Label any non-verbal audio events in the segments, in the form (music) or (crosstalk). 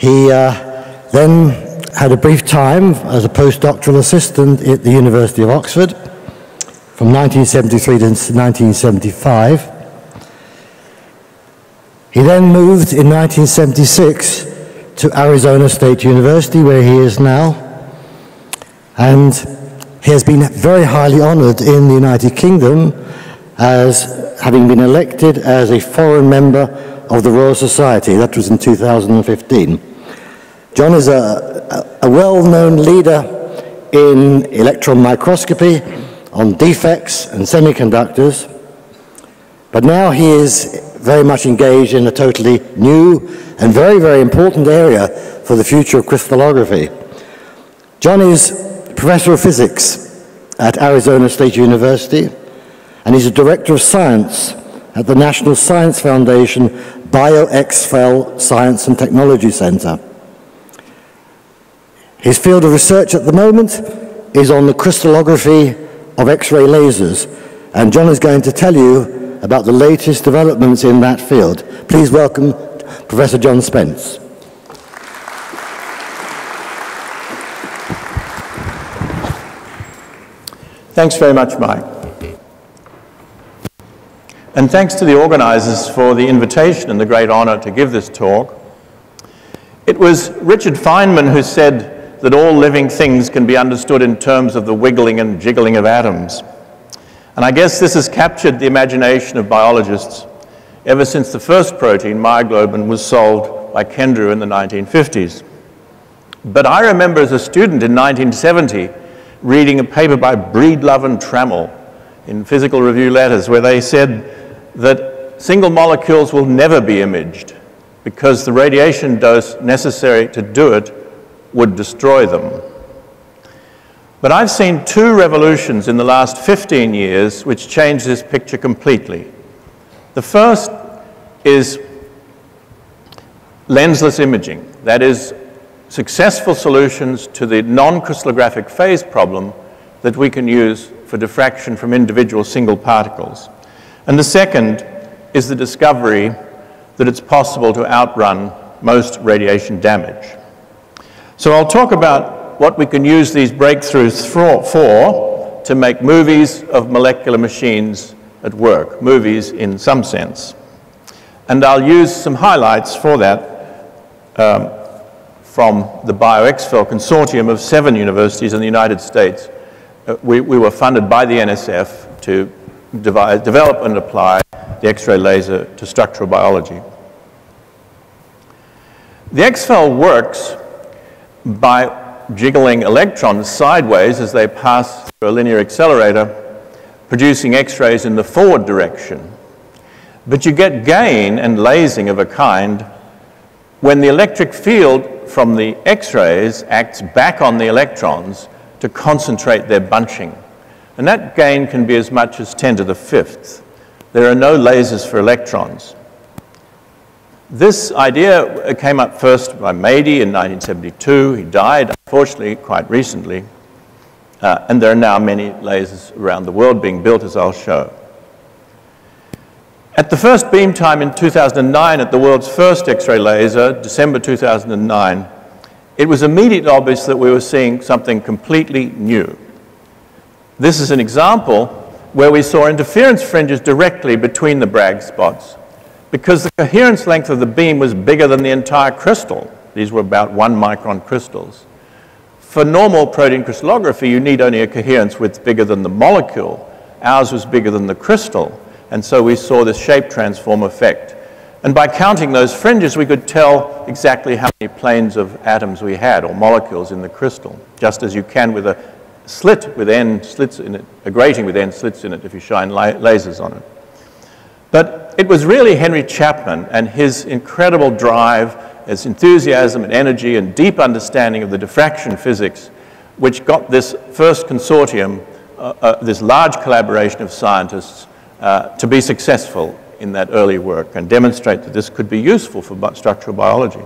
He uh, then had a brief time as a postdoctoral assistant at the University of Oxford from 1973 to 1975. He then moved in 1976 to Arizona State University, where he is now, and he has been very highly honored in the United Kingdom as having been elected as a foreign member of the Royal Society. That was in 2015. John is a, a, well-known leader in electron microscopy on defects and semiconductors, but now he is very much engaged in a totally new and very, very important area for the future of crystallography. John is professor of physics at Arizona State University, and he's a director of science at the National Science Foundation BioXFEL Science and Technology Center. His field of research at the moment is on the crystallography of X-ray lasers, and John is going to tell you about the latest developments in that field. Please welcome Professor John Spence. Thanks very much, Mike. And thanks to the organizers for the invitation and the great honor to give this talk. It was Richard Feynman who said, that all living things can be understood in terms of the wiggling and jiggling of atoms. And I guess this has captured the imagination of biologists ever since the first protein, myoglobin, was solved by Kendrew in the 1950s. But I remember as a student in 1970 reading a paper by Breedlove and Trammell in Physical Review Letters where they said that single molecules will never be imaged because the radiation dose necessary to do it would destroy them. But I've seen two revolutions in the last 15 years which changed this picture completely. The first is lensless imaging, that is, successful solutions to the non-crystallographic phase problem that we can use for diffraction from individual single particles. And the second is the discovery that it's possible to outrun most radiation damage. So I'll talk about what we can use these breakthroughs for, to make movies of molecular machines at work, movies in some sense. And I'll use some highlights for that um, from the BioXFEL consortium of seven universities in the United States. Uh, we, we, were funded by the NSF to devise, develop and apply the X-ray laser to structural biology. The XFEL works by jiggling electrons sideways as they pass through a linear accelerator, producing X-rays in the forward direction. But you get gain and lasing of a kind when the electric field from the X-rays acts back on the electrons to concentrate their bunching. And that gain can be as much as 10 to the fifth. There are no lasers for electrons. This idea came up first by Madey in 1972. He died, unfortunately, quite recently. Uh, and there are now many lasers around the world being built, as I'll show. At the first beam time in 2009 at the world's first X-ray laser, December 2009, it was immediately obvious that we were seeing something completely new. This is an example where we saw interference fringes directly between the Bragg spots because the coherence length of the beam was bigger than the entire crystal. These were about one micron crystals. For normal protein crystallography, you need only a coherence width bigger than the molecule. Ours was bigger than the crystal, and so we saw this shape transform effect. And by counting those fringes, we could tell exactly how many planes of atoms we had, or molecules in the crystal, just as you can with a slit with n slits in it, a grating with n slits in it if you shine lasers on it. But it was really Henry Chapman and his incredible drive, his enthusiasm and energy and deep understanding of the diffraction physics which got this first consortium, uh, uh, this large collaboration of scientists, uh, to be successful in that early work and demonstrate that this could be useful for structural biology.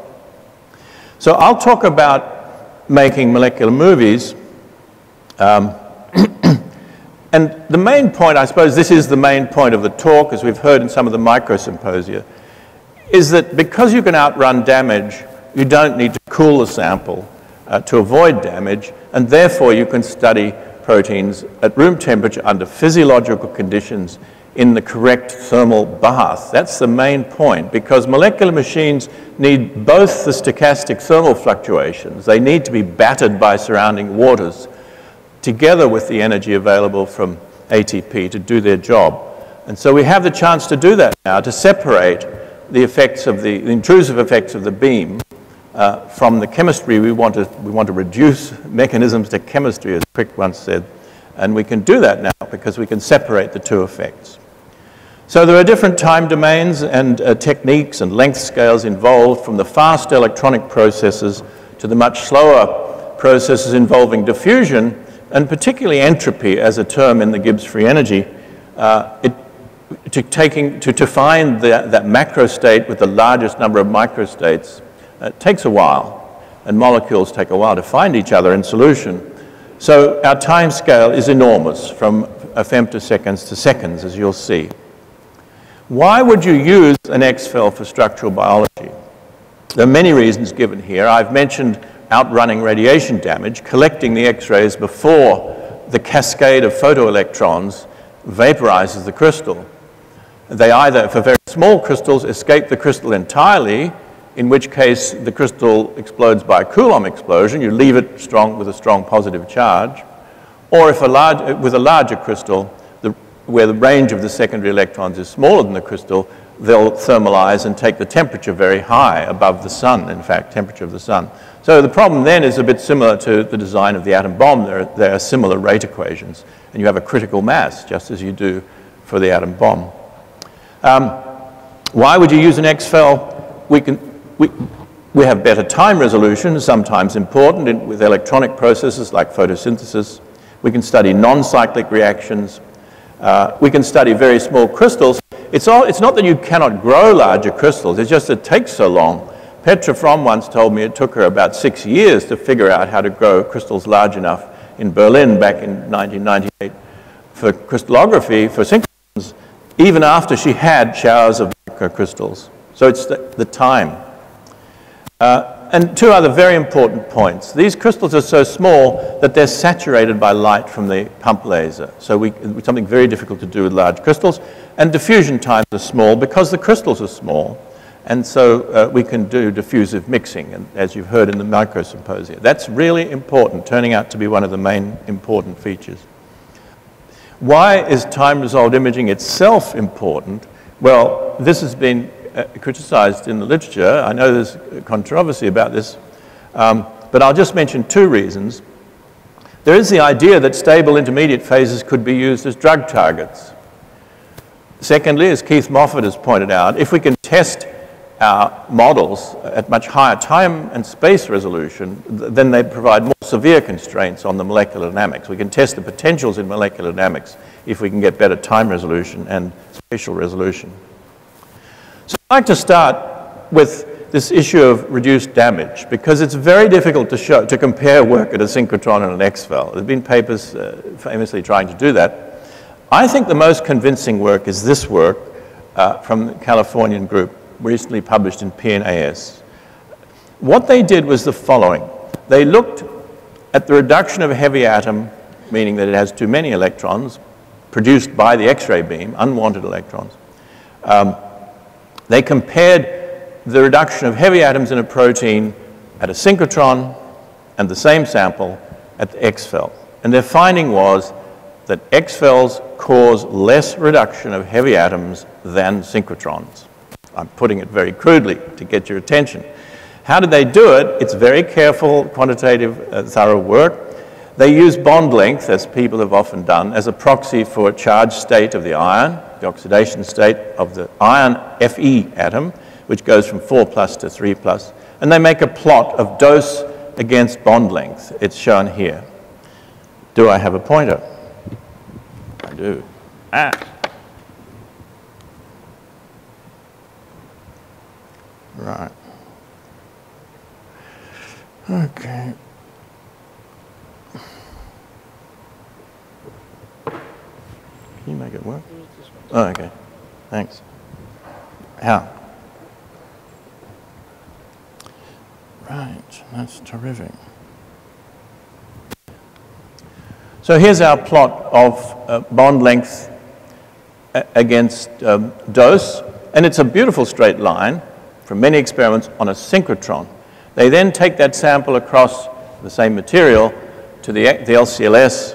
So I'll talk about making molecular movies um, (clears throat) and the main point, I suppose this is the main point of the talk, as we've heard in some of the micro symposia, is that because you can outrun damage you don't need to cool the sample uh, to avoid damage, and therefore you can study proteins at room temperature under physiological conditions in the correct thermal bath. That's the main point because molecular machines need both the stochastic thermal fluctuations, they need to be battered by surrounding waters, together with the energy available from ATP to do their job. And so we have the chance to do that now, to separate the effects of the, the intrusive effects of the beam uh, from the chemistry. We want, to, we want to reduce (laughs) mechanisms to chemistry, as Crick once said. And we can do that now because we can separate the two effects. So there are different time domains and uh, techniques and length scales involved from the fast electronic processes to the much slower processes involving diffusion and particularly entropy as a term in the Gibbs free energy. Uh, it, to, taking, to, to find the, that macro state with the largest number of microstates uh, takes a while, and molecules take a while to find each other in solution. So our time scale is enormous, from femtoseconds to seconds, as you'll see. Why would you use an XFEL for structural biology? There are many reasons given here. I've mentioned outrunning radiation damage, collecting the X-rays before the cascade of photoelectrons vaporizes the crystal. They either, for very small crystals, escape the crystal entirely, in which case the crystal explodes by a Coulomb explosion. You leave it strong with a strong positive charge. Or if a large, with a larger crystal, the, where the range of the secondary electrons is smaller than the crystal, they'll thermalize and take the temperature very high above the sun, in fact, temperature of the sun. So the problem then is a bit similar to the design of the atom bomb. There, there are similar rate equations, and you have a critical mass, just as you do for the atom bomb. Um, why would you use an XFEL? We, can, we, we have better time resolution, sometimes important in, with electronic processes like photosynthesis. We can study non-cyclic reactions. Uh, we can study very small crystals. It's, all, it's not that you cannot grow larger crystals, it's just it takes so long. Petra Fromme once told me it took her about six years to figure out how to grow crystals large enough in Berlin back in 1998 for crystallography, for synchrotrons even after she had showers of microcrystals. So it's the, the time. Uh, and two other very important points. These crystals are so small that they're saturated by light from the pump laser. So we, something very difficult to do with large crystals. And diffusion times are small because the crystals are small. And so uh, we can do diffusive mixing, and as you've heard in the microsymposia. That's really important, turning out to be one of the main important features. Why is time-resolved imaging itself important? Well, this has been uh, criticized in the literature. I know there's controversy about this, um, but I'll just mention two reasons. There is the idea that stable intermediate phases could be used as drug targets. Secondly, as Keith Moffat has pointed out, if we can test our models at much higher time and space resolution, then they provide more severe constraints on the molecular dynamics. We can test the potentials in molecular dynamics if we can get better time resolution and spatial resolution. So I'd like to start with this issue of reduced damage because it's very difficult to, show, to compare work at a synchrotron and an XFEL. There have been papers uh, famously trying to do that. I think the most convincing work is this work uh, from the Californian group recently published in PNAS. What they did was the following. They looked at the reduction of a heavy atom, meaning that it has too many electrons, produced by the X-ray beam, unwanted electrons. Um, they compared the reduction of heavy atoms in a protein at a synchrotron and the same sample at the XFEL. And their finding was that XFELs cause less reduction of heavy atoms than synchrotrons. I'm putting it very crudely to get your attention. How did they do it? It's very careful, quantitative, uh, thorough work. They use bond length, as people have often done, as a proxy for a charge state of the iron, the oxidation state of the iron Fe atom, which goes from 4 plus to 3 plus. And they make a plot of dose against bond length. It's shown here. Do I have a pointer? I do. Ah. Right. Okay. Can you make it work? Oh, okay. Thanks. How? right, that's terrific. So here's our plot of uh, bond length against um, dose, and it's a beautiful straight line from many experiments on a synchrotron. They then take that sample across the same material to the, the LCLS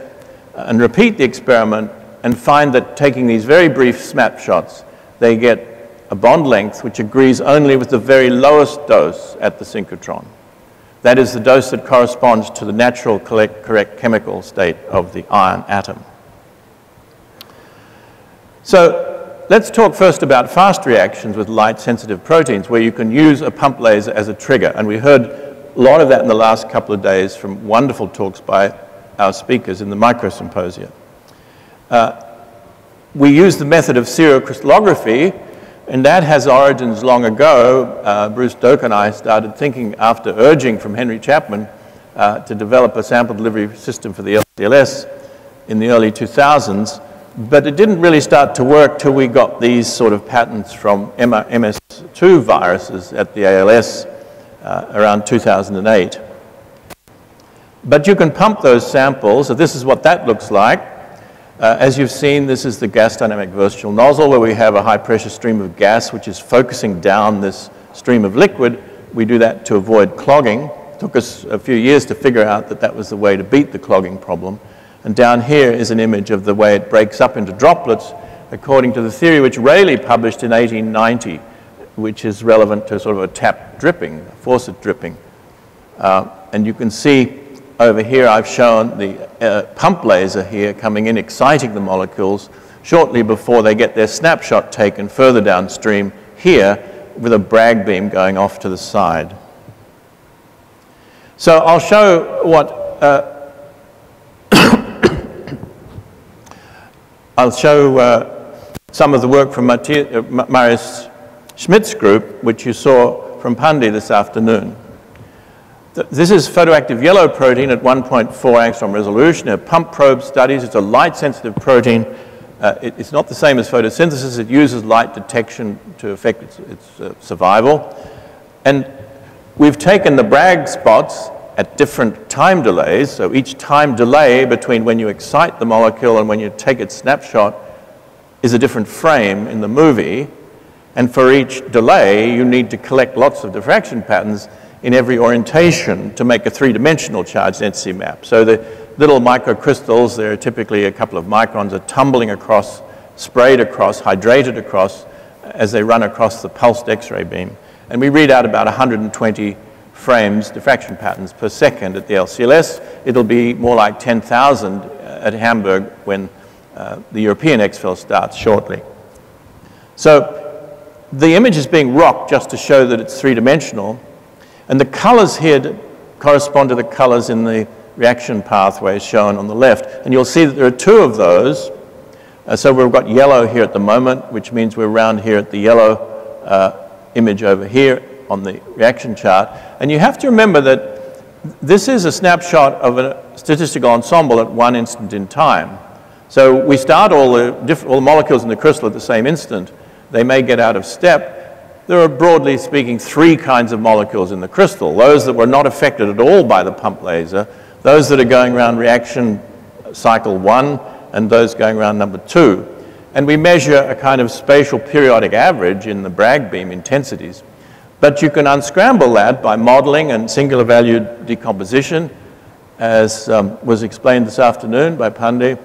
uh, and repeat the experiment and find that taking these very brief snapshots, they get a bond length which agrees only with the very lowest dose at the synchrotron. That is the dose that corresponds to the natural correct chemical state of the iron atom. So let's talk first about fast reactions with light-sensitive proteins, where you can use a pump laser as a trigger. And we heard a lot of that in the last couple of days from wonderful talks by our speakers in the microsymposia. Uh, we use the method of crystallography, and that has origins long ago. Uh, Bruce Doak and I started thinking after urging from Henry Chapman uh, to develop a sample delivery system for the LCLS in the early 2000s. But it didn't really start to work till we got these sort of patents from MS2 viruses at the ALS uh, around 2008. But you can pump those samples, so this is what that looks like. Uh, as you've seen, this is the gas dynamic virtual nozzle where we have a high pressure stream of gas which is focusing down this stream of liquid. We do that to avoid clogging. It took us a few years to figure out that that was the way to beat the clogging problem. And down here is an image of the way it breaks up into droplets according to the theory which Rayleigh published in 1890, which is relevant to sort of a tap dripping, a faucet dripping. Uh, and you can see over here I've shown the uh, pump laser here coming in, exciting the molecules shortly before they get their snapshot taken further downstream here with a Bragg beam going off to the side. So I'll show what uh, I'll show uh, some of the work from uh, Marius Schmidt's group, which you saw from Pandi this afternoon. This is photoactive yellow protein at 1.4 angstrom resolution. A pump probe studies. It's a light-sensitive protein. Uh, it, it's not the same as photosynthesis. It uses light detection to affect its, its uh, survival. And we've taken the Bragg spots at different time delays. So each time delay between when you excite the molecule and when you take its snapshot is a different frame in the movie. And for each delay, you need to collect lots of diffraction patterns in every orientation to make a three-dimensional charge density map. So the little microcrystals, they're typically a couple of microns, are tumbling across, sprayed across, hydrated across as they run across the pulsed X-ray beam. And we read out about 120 frames, diffraction patterns per second at the LCLS. It'll be more like 10,000 at Hamburg when uh, the European XFEL starts shortly. So the image is being rocked just to show that it's three-dimensional. And the colors here correspond to the colors in the reaction pathways shown on the left. And you'll see that there are two of those. Uh, so we've got yellow here at the moment, which means we're around here at the yellow uh, image over here on the reaction chart. And you have to remember that this is a snapshot of a statistical ensemble at one instant in time. So we start all the, all the molecules in the crystal at the same instant. They may get out of step. There are, broadly speaking, three kinds of molecules in the crystal. Those that were not affected at all by the pump laser, those that are going around reaction cycle one, and those going around number two. And we measure a kind of spatial periodic average in the Bragg beam intensities. But you can unscramble that by modeling and singular value decomposition, as um, was explained this afternoon by Pandi,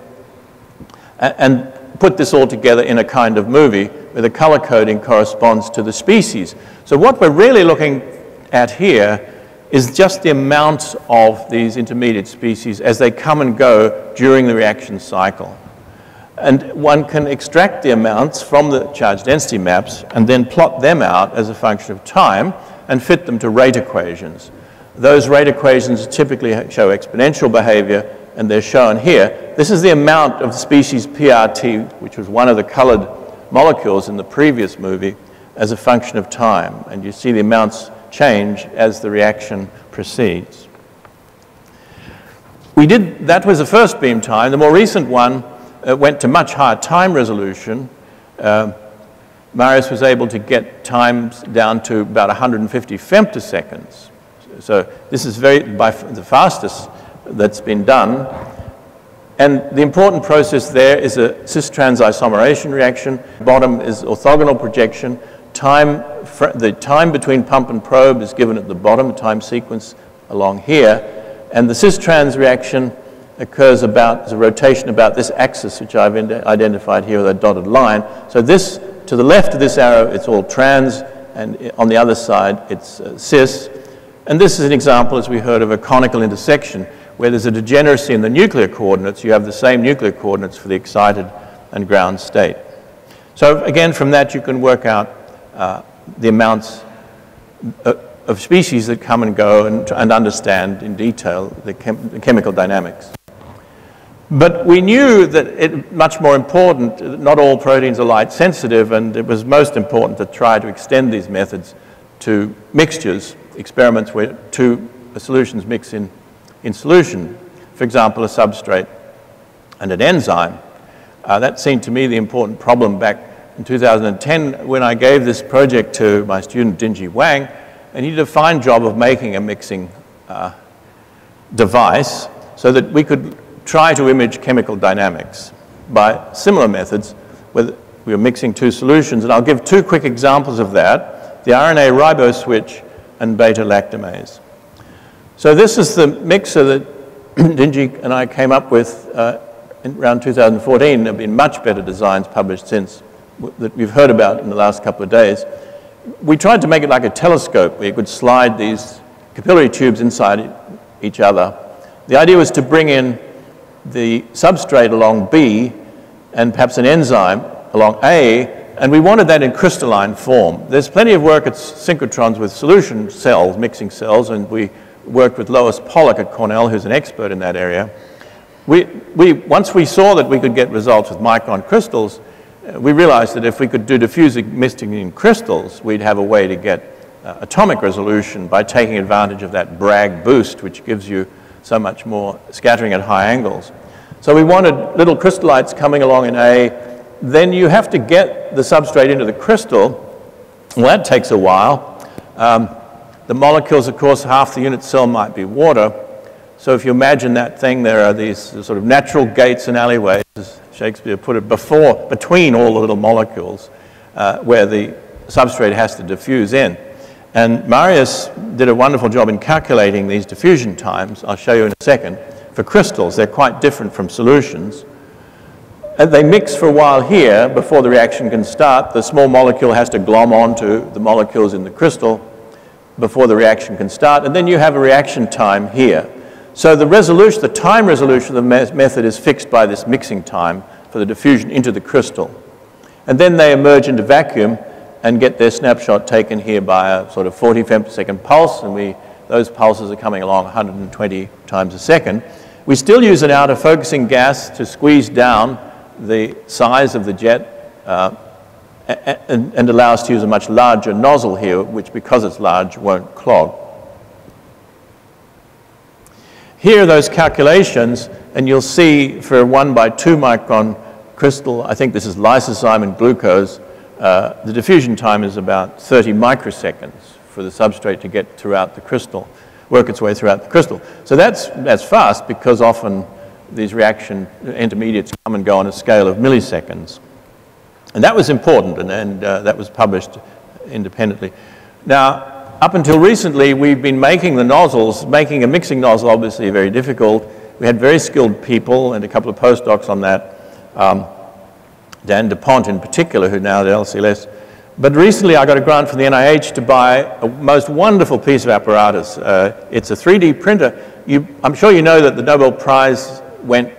and put this all together in a kind of movie where the color coding corresponds to the species. So what we're really looking at here is just the amount of these intermediate species as they come and go during the reaction cycle. And one can extract the amounts from the charge density maps and then plot them out as a function of time and fit them to rate equations. Those rate equations typically show exponential behavior, and they're shown here. This is the amount of species PRT, which was one of the colored molecules in the previous movie, as a function of time. And you see the amounts change as the reaction proceeds. We did, that was the first beam time. The more recent one uh, went to much higher time resolution. Uh, Marius was able to get times down to about 150 femtoseconds So this is very, by the fastest that's been done. And the important process there is a cis-trans isomerization reaction. Bottom is orthogonal projection. Time, the time between pump and probe is given at the bottom, time sequence along here. And the cis-trans reaction occurs about, a rotation about this axis, which I've identified here with a dotted line. So this, to the left of this arrow, it's all trans, and on the other side, it's uh, cis. And this is an example, as we heard, of a conical intersection where there's a degeneracy in the nuclear coordinates. You have the same nuclear coordinates for the excited and ground state. So again, from that you can work out uh, the amounts uh, of species that come and go and, and understand in detail the, chem the, chemical dynamics. But we knew that it much more important, not all proteins are light sensitive, and it was most important to try to extend these methods to mixtures, experiments where two solutions mix in, in solution. For example, a substrate and an enzyme. Uh, that seemed to me the important problem back in 2010 when I gave this project to my student Dingjie Wang, and he did a fine job of making a mixing uh, device so that we could try to image chemical dynamics by similar methods where we are mixing two solutions. And I'll give two quick examples of that, the RNA riboswitch and beta-lactamase. So this is the mixer that (clears throat) Dingjie and I came up with uh, around 2014. There have been much better designs published since that we've heard about in the last couple of days we tried to make it like a telescope where you could slide these capillary tubes inside each other. The idea was to bring in the substrate along B and perhaps an enzyme along A, and we wanted that in crystalline form. There's plenty of work at synchrotrons with solution cells, mixing cells, and we worked with Lois Pollack at Cornell, who's an expert in that area. We, we, once we saw that we could get results with micron crystals, we realized that if we could do diffusing misting in crystals, we'd have a way to get uh, atomic resolution by taking advantage of that Bragg boost, which gives you so much more scattering at high angles. So we wanted little crystallites coming along in A. Then you have to get the substrate into the crystal. Well, that takes a while. Um, the molecules, of course, half the unit cell might be water. So if you imagine that thing, there are these sort of natural gates and alleyways as Shakespeare put it, before, between all the little molecules uh, where the substrate has to diffuse in. And Marius did a wonderful job in calculating these diffusion times. I'll show you in a second. For crystals, they're quite different from solutions. And they mix for a while here before the reaction can start. The small molecule has to glom onto the molecules in the crystal before the reaction can start. And then you have a reaction time here. So the resolution, the time resolution of the method is fixed by this mixing time for the diffusion into the crystal. And then they emerge into vacuum and get their snapshot taken here by a sort of 40 femtosecond pulse, and we, those pulses are coming along 120 times a second. We still use an outer focusing gas to squeeze down the size of the jet uh, and, and allow us to use a much larger nozzle here, which because it's large won't clog. Here are those calculations, and you'll see for a 1 by 2 micron crystal, I think this is lysozyme and glucose, uh, the diffusion time is about 30 microseconds for the substrate to get throughout the crystal, work its way throughout the crystal. So that's, that's fast because often these reaction intermediates come and go on a scale of milliseconds. And that was important, and, and uh, that was published independently. Now, up until recently, we've been making the nozzles, making a mixing nozzle obviously very difficult. We had very skilled people and a couple of postdocs on that, um, Dan DePonte in particular, who now at LCLS. But recently I got a grant from the NIH to buy a most wonderful piece of apparatus. Uh, it's a 3D printer. You, I'm sure you know that the Nobel Prize went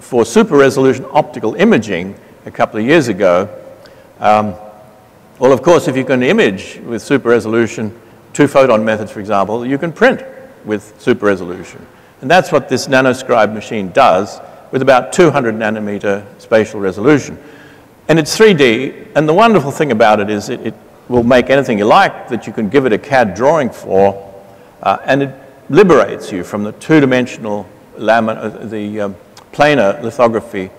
for super resolution optical imaging a couple of years ago. Um, well, of course, if you can image with super resolution, two photon methods, for example, you can print with super resolution. And that's what this nanoscribe machine does with about 200 nanometer spatial resolution. And it's 3D, and the wonderful thing about it is it, it will make anything you like that you can give it a CAD drawing for, uh, and it liberates you from the two-dimensional uh, the um, planar lithography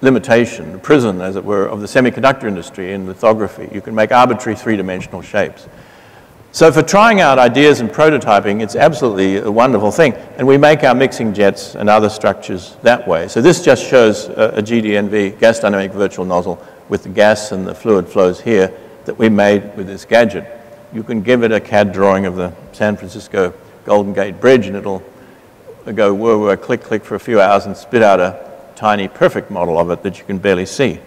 limitation, the prison, as it were, of the semiconductor industry in lithography. You can make arbitrary three-dimensional shapes. So for trying out ideas and prototyping, it's absolutely a wonderful thing. And we make our mixing jets and other structures that way. So this just shows a, a GDNV, gas dynamic virtual nozzle, with the gas and the fluid flows here that we made with this gadget. You can give it a CAD drawing of the San Francisco Golden Gate Bridge and it'll go whir, whir, click, click for a few hours and spit out a tiny perfect model of it that you can barely see.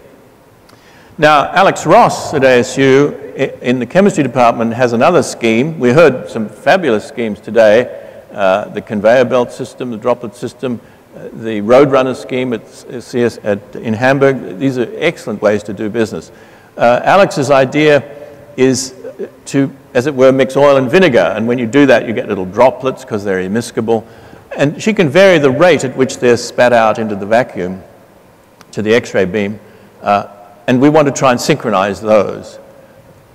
Now, Alex Ros at ASU in the chemistry department has another scheme. We heard some fabulous schemes today. Uh, the conveyor belt system, the droplet system, uh, the Roadrunner scheme at CS at, in Hamburg. These are excellent ways to do business. Uh, Alex's idea is to, as it were, mix oil and vinegar. And when you do that, you get little droplets because they're immiscible. And she can vary the rate at which they're spat out into the vacuum to the X-ray beam. Uh, and we want to try and synchronize those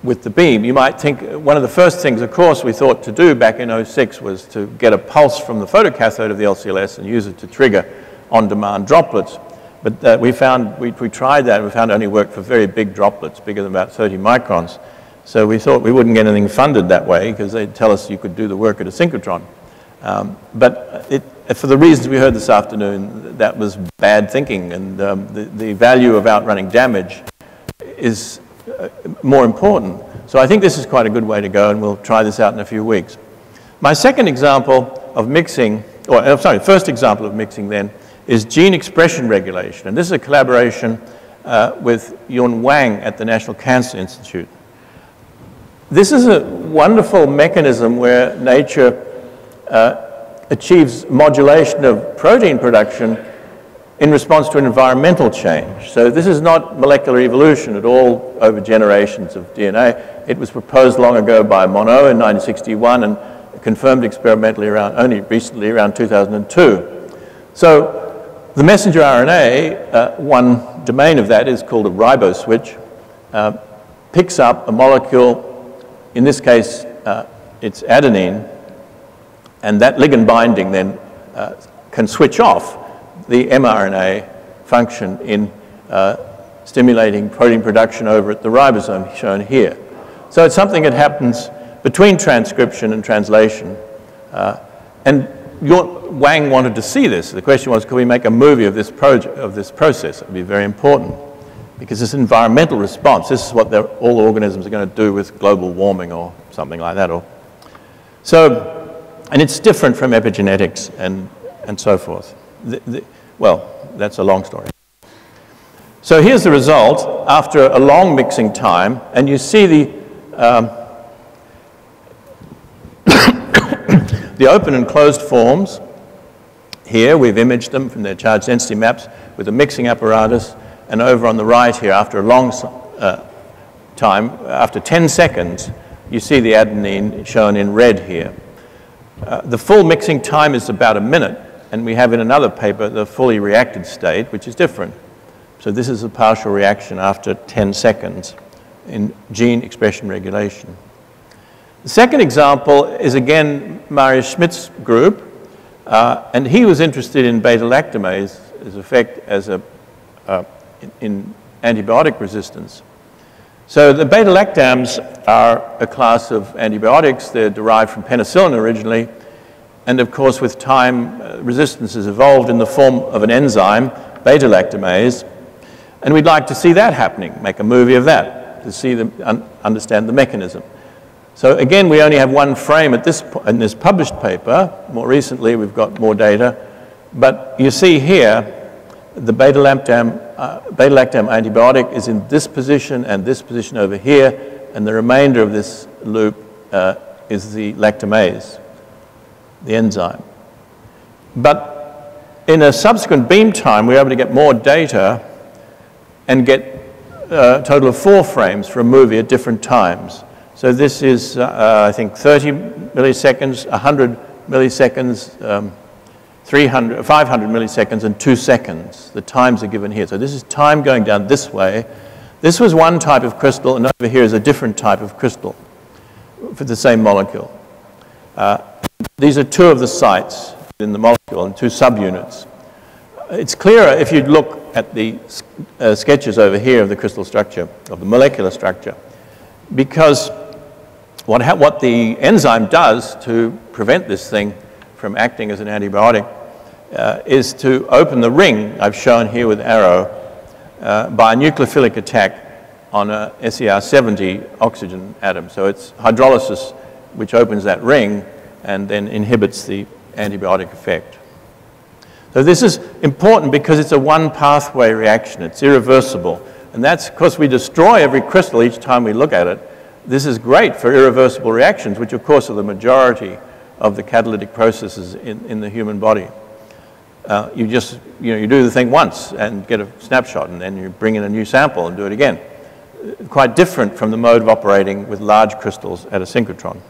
with the beam. You might think one of the first things, of course, we thought to do back in 06 was to get a pulse from the photocathode of the LCLS and use it to trigger on-demand droplets. But uh, we found, we, we tried that, and we found it only worked for very big droplets, bigger than about 30 microns. So we thought we wouldn't get anything funded that way because they'd tell us you could do the work at a synchrotron. Um, but it, for the reasons we heard this afternoon, that was bad thinking, and um, the, the value of outrunning damage is uh, more important. So I think this is quite a good way to go, and we'll try this out in a few weeks. My second example of mixing, or uh, sorry, first example of mixing then, is gene expression regulation. And this is a collaboration uh, with Yun Wang at the National Cancer Institute. This is a wonderful mechanism where nature uh, achieves modulation of protein production in response to an environmental change. So this is not molecular evolution at all over generations of DNA. It was proposed long ago by Monod in 1961 and confirmed experimentally around only recently around 2002. So the messenger RNA, uh, one domain of that is called a riboswitch, uh, picks up a molecule, in this case uh, it's adenine, and that ligand binding then uh, can switch off the mRNA function in uh, stimulating protein production over at the ribosome shown here. So it's something that happens between transcription and translation. Uh, and Wang wanted to see this. The question was, could we make a movie of this, of this process? It would be very important because this environmental response. This is what all organisms are going to do with global warming or something like that. Or, so and it's different from epigenetics and, and so forth. The, the, well, that's a long story. So here's the result after a long mixing time, and you see the, um, (coughs) the open and closed forms. Here we've imaged them from their charge density maps with a mixing apparatus, and over on the right here, after a long uh, time, after 10 seconds, you see the adenine shown in red here. Uh, the full mixing time is about a minute, and we have in another paper the fully reacted state, which is different. So this is a partial reaction after 10 seconds in gene expression regulation. The second example is again Marius Schmidt's group, uh, and he was interested in beta-lactamase's effect as a, uh, in antibiotic resistance. So the beta-lactams are a class of antibiotics. They're derived from penicillin originally. And of course, with time, uh, resistance has evolved in the form of an enzyme, beta-lactamase. And we'd like to see that happening, make a movie of that, to see them un understand the mechanism. So again, we only have one frame at this in this published paper. More recently, we've got more data. But you see here, the beta-lactam uh, beta-lactam antibiotic is in this position and this position over here, and the remainder of this loop uh, is the lactamase, the enzyme. But in a subsequent beam time, we were able to get more data and get uh, a total of four frames for a movie at different times. So this is, uh, I think, 30 milliseconds, 100 milliseconds, um, 300, 500 milliseconds and two seconds. The times are given here. So this is time going down this way. This was one type of crystal, and over here is a different type of crystal for the same molecule. Uh, these are two of the sites in the molecule and two subunits. It's clearer if you look at the uh, sketches over here of the crystal structure, of the molecular structure, because what, what the enzyme does to prevent this thing from acting as an antibiotic uh, is to open the ring I've shown here with arrow uh, by a nucleophilic attack on a SER70 oxygen atom. So it's hydrolysis which opens that ring and then inhibits the antibiotic effect. So this is important because it's a one pathway reaction. It's irreversible. And that's because we destroy every crystal each time we look at it. This is great for irreversible reactions, which of course are the majority of the catalytic processes in, in the human body. Uh, you just, you know, you do the thing once and get a snapshot and then you bring in a new sample and do it again. Quite different from the mode of operating with large crystals at a synchrotron.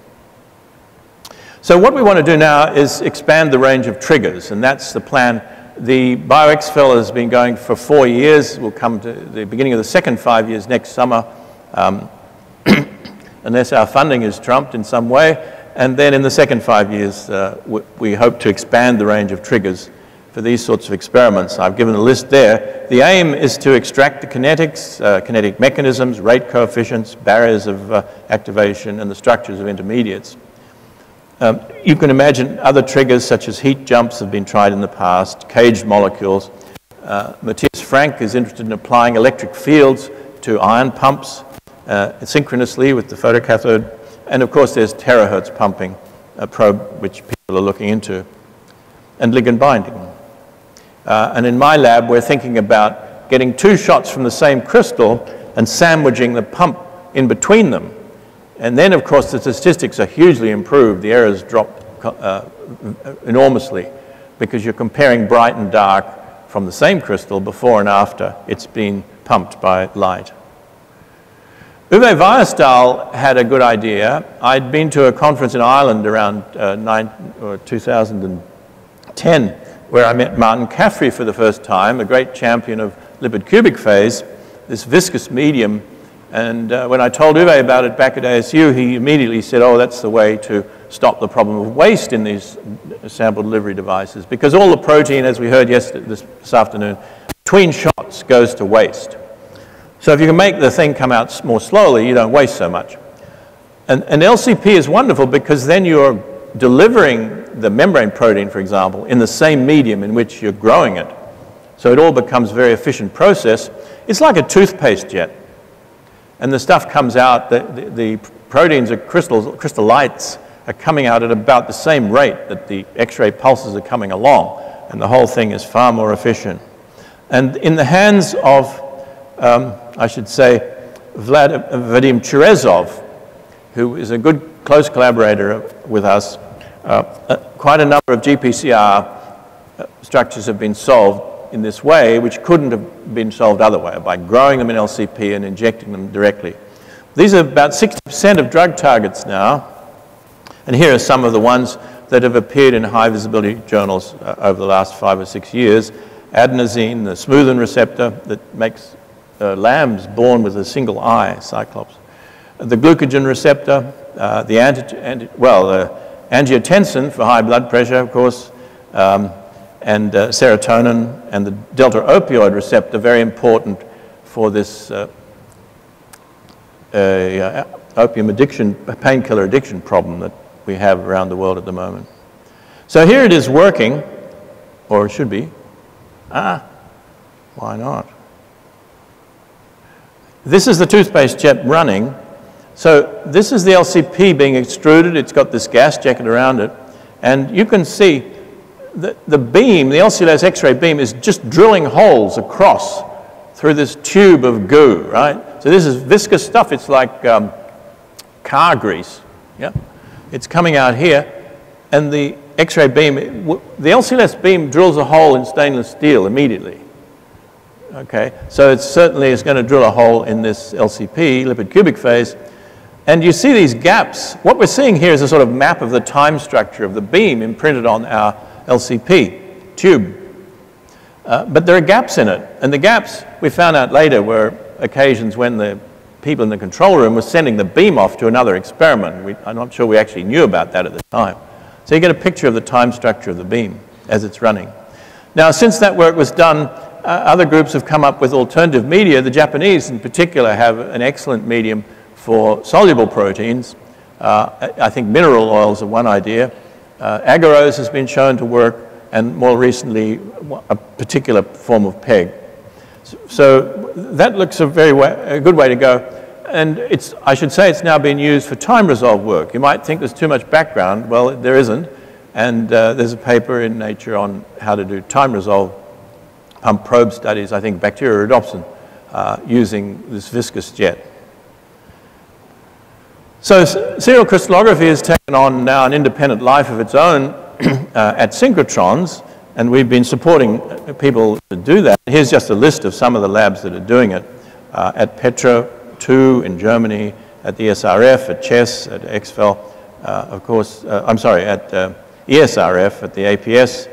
So what we want to do now is expand the range of triggers, and that's the plan. The BioXFEL has been going for four years. We'll come to the beginning of the second five years next summer, um, (coughs) unless our funding is trumped in some way. And then in the second five years, uh, we, we hope to expand the range of triggers for these sorts of experiments. I've given a list there. The aim is to extract the kinetics, uh, kinetic mechanisms, rate coefficients, barriers of uh, activation, and the structures of intermediates. Um, you can imagine other triggers such as heat jumps have been tried in the past, caged molecules. Uh, Matthias Frank is interested in applying electric fields to ion pumps uh, synchronously with the photocathode. And of course, there's terahertz pumping, a probe which people are looking into, and ligand binding. Uh, and in my lab, we're thinking about getting two shots from the same crystal and sandwiching the pump in between them and then, of course, the statistics are hugely improved. The errors drop uh, enormously because you're comparing bright and dark from the same crystal before and after it's been pumped by light. Uwe Weierstall had a good idea. I'd been to a conference in Ireland around uh, nine, 2010 where I met Martin Caffrey for the first time, a great champion of lipid cubic phase, this viscous medium and uh, when I told Uwe about it back at ASU, he immediately said, oh, that's the way to stop the problem of waste in these sample delivery devices. Because all the protein, as we heard yesterday, this, this afternoon, between shots goes to waste. So if you can make the thing come out more slowly, you don't waste so much. And, and LCP is wonderful because then you're delivering the membrane protein, for example, in the same medium in which you're growing it. So it all becomes a very efficient process. It's like a toothpaste jet and the stuff comes out, the, the, the proteins are crystals, crystallites are coming out at about the same rate that the X-ray pulses are coming along, and the whole thing is far more efficient. And in the hands of, um, I should say, Vlad, Vadim Cherezov, who is a good close collaborator with us, uh, uh, quite a number of GPCR uh, structures have been solved in this way, which couldn't have been solved other way, by growing them in LCP and injecting them directly. These are about 60% of drug targets now, and here are some of the ones that have appeared in high visibility journals uh, over the last five or six years. Adenosine, the smoothened receptor that makes uh, lambs born with a single eye, cyclops. The glucagon receptor, uh, the anti, anti well, the angiotensin for high blood pressure, of course, um, and uh, serotonin and the delta opioid receptor, very important for this uh, uh, opium addiction, painkiller addiction problem that we have around the world at the moment. So here it is working, or it should be. Ah, why not? This is the toothpaste jet running. So this is the LCP being extruded. It's got this gas jacket around it. And you can see the, the beam, the LCLS X-ray beam, is just drilling holes across through this tube of goo, right? So this is viscous stuff. It's like um, car grease. Yeah, it's coming out here, and the X-ray beam, the LCLS beam drills a hole in stainless steel immediately. Okay, so it certainly is going to drill a hole in this LCP, lipid cubic phase, and you see these gaps. What we're seeing here is a sort of map of the time structure of the beam imprinted on our LCP tube. Uh, but there are gaps in it, and the gaps we found out later were occasions when the people in the control room were sending the beam off to another experiment. We, I'm not sure we actually knew about that at the time. So you get a picture of the time structure of the beam as it's running. Now, since that work was done, uh, other groups have come up with alternative media. The Japanese, in particular, have an excellent medium for soluble proteins. Uh, I think mineral oils are one idea. Uh, agarose has been shown to work, and more recently, a particular form of PEG. So that looks a very way, a good way to go. And it's, I should say it's now being used for time resolved work. You might think there's too much background. Well, there isn't. And uh, there's a paper in Nature on how to do time resolved pump probe studies, I think bacteriorhodopsin, uh, using this viscous jet. So serial crystallography has taken on now an independent life of its own (clears throat) uh, at synchrotrons, and we've been supporting people to do that. Here's just a list of some of the labs that are doing it. Uh, at Petra 2 in Germany, at the SRF, at CHESS, at XFEL, uh, of course, uh, I'm sorry, at uh, ESRF, at the APS,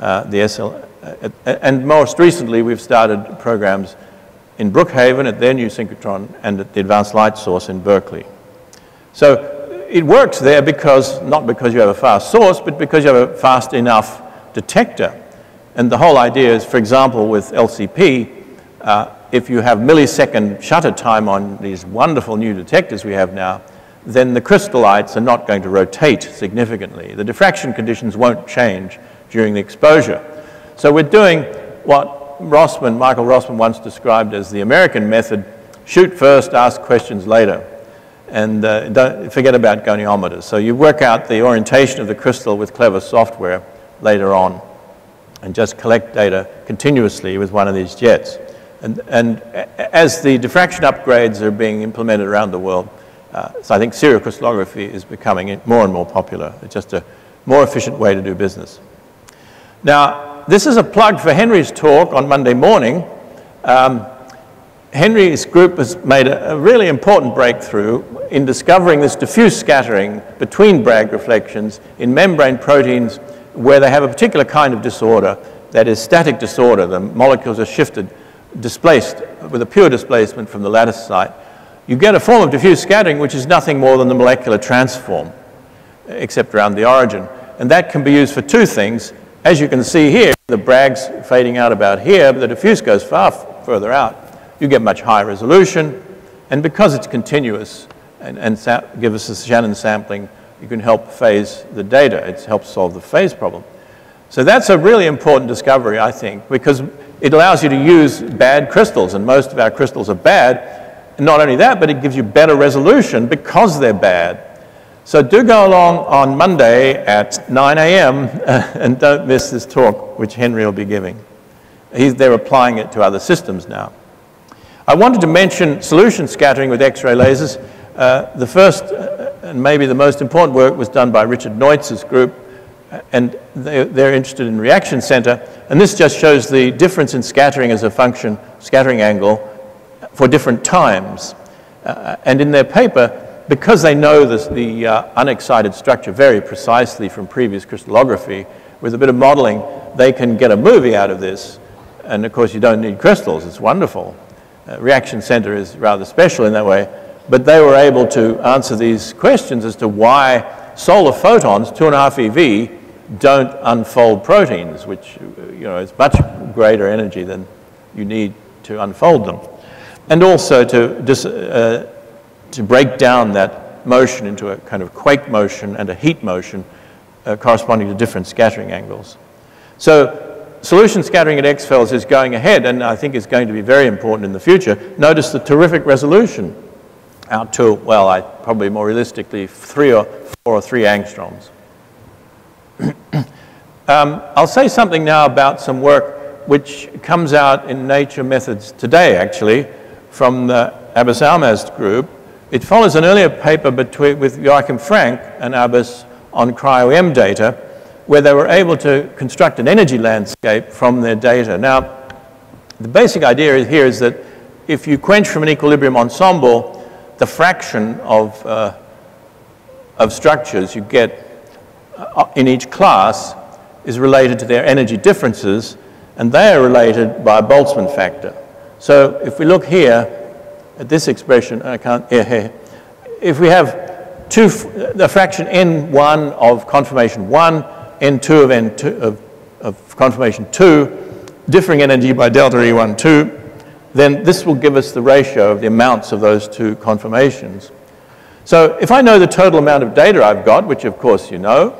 uh, the SL, and most recently we've started programs in Brookhaven at their new synchrotron and at the Advanced Light Source in Berkeley. So it works there because, not because you have a fast source, but because you have a fast enough detector. And the whole idea is, for example, with LCP, uh, if you have millisecond shutter time on these wonderful new detectors we have now, then the crystallites are not going to rotate significantly. The diffraction conditions won't change during the exposure. So we're doing what Rossmann, Michael Rossmann once described as the American method, shoot first, ask questions later and uh, don't forget about goniometers. So you work out the orientation of the crystal with clever software later on and just collect data continuously with one of these jets. And, and as the diffraction upgrades are being implemented around the world, uh, so I think serial crystallography is becoming more and more popular. It's just a more efficient way to do business. Now, this is a plug for Henry's talk on Monday morning. Um, Henry's group has made a, a, really important breakthrough in discovering this diffuse scattering between Bragg reflections in membrane proteins where they have a particular kind of disorder that is static disorder. The molecules are shifted, displaced with a pure displacement from the lattice site. You get a form of diffuse scattering which is nothing more than the molecular transform, except around the origin. And that can be used for two things. As you can see here, the Bragg's fading out about here, but the diffuse goes far further out you get much higher resolution. And because it's continuous and, and give us a Shannon sampling, you can help phase the data. It helps solve the phase problem. So that's a really important discovery, I think, because it allows you to use bad crystals, and most of our crystals are bad. And not only that, but it gives you better resolution because they're bad. So do go along on Monday at 9 a.m. (laughs) and don't miss this talk, which Henry will be giving. He's, they're applying it to other systems now. I wanted to mention solution scattering with X-ray lasers. Uh, the first uh, and maybe the most important work was done by Richard Neutze's group, uh, and they, they're interested in reaction center. And this just shows the difference in scattering as a function, scattering angle, for different times. Uh, and in their paper, because they know this, the uh, unexcited structure very precisely from previous crystallography, with a bit of modeling, they can get a movie out of this. And of course, you don't need crystals, it's wonderful. Uh, reaction center is rather special in that way, but they were able to answer these questions as to why solar photons, two and a half EV, don't unfold proteins, which you know is much greater energy than you need to unfold them, and also to dis, uh, to break down that motion into a kind of quake motion and a heat motion uh, corresponding to different scattering angles. So solution scattering at XFELs is going ahead and I think is going to be very important in the future. Notice the terrific resolution out to, well, I, probably more realistically, three or four or three angstroms. (clears throat) um, I'll say something now about some work which comes out in Nature Methods today, actually, from the Abbas Ourmazd group. It follows an earlier paper between, with Joachim Frank and Abbas on cryo-EM data, where they were able to construct an energy landscape from their data. Now, the basic idea here is that if you quench from an equilibrium ensemble, the fraction of, uh, of structures you get uh, in each class is related to their energy differences, and they are related by a Boltzmann factor. So if we look here at this expression, I can't, yeah, here, if we have two, the fraction n1 of conformation 1 N2 of, N2 of, of conformation 2, differing energy by delta E1, 2, then this will give us the ratio of the amounts of those two conformations. So if I know the total amount of data I've got, which of course you know,